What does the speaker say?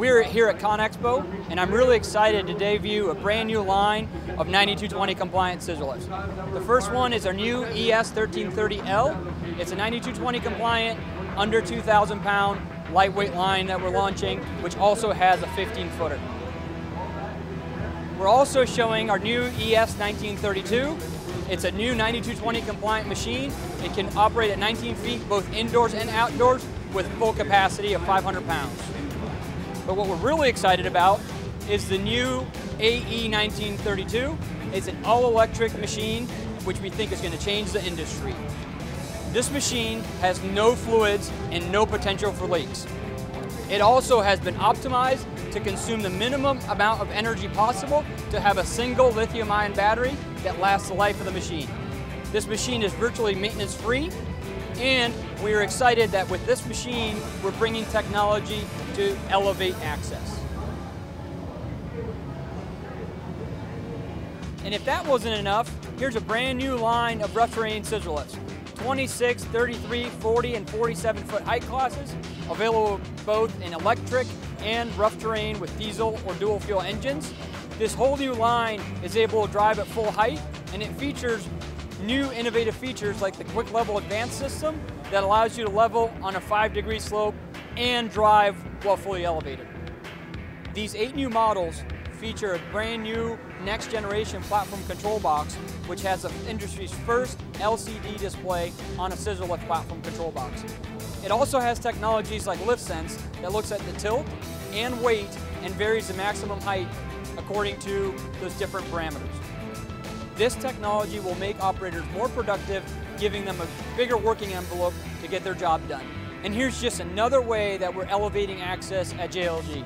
We're here at ConExpo, and I'm really excited to debut a brand new line of 9220 compliant scissor lifts. The first one is our new ES1330L. It's a 9220 compliant, under 2,000 pound, lightweight line that we're launching, which also has a 15 footer. We're also showing our new ES1932. It's a new 9220 compliant machine. It can operate at 19 feet both indoors and outdoors with full capacity of 500 pounds. But what we're really excited about is the new AE1932. It's an all-electric machine, which we think is going to change the industry. This machine has no fluids and no potential for leaks. It also has been optimized to consume the minimum amount of energy possible to have a single lithium-ion battery that lasts the life of the machine. This machine is virtually maintenance-free and we are excited that with this machine, we're bringing technology to elevate access. And if that wasn't enough, here's a brand new line of rough terrain scissor lifts. 26, 33, 40, and 47 foot height classes, available both in electric and rough terrain with diesel or dual fuel engines. This whole new line is able to drive at full height and it features new innovative features like the quick level advance system that allows you to level on a five degree slope and drive while fully elevated. These eight new models feature a brand new next generation platform control box which has the industry's first LCD display on a scissor lift platform control box. It also has technologies like LiftSense that looks at the tilt and weight and varies the maximum height according to those different parameters. This technology will make operators more productive, giving them a bigger working envelope to get their job done. And here's just another way that we're elevating access at JLG.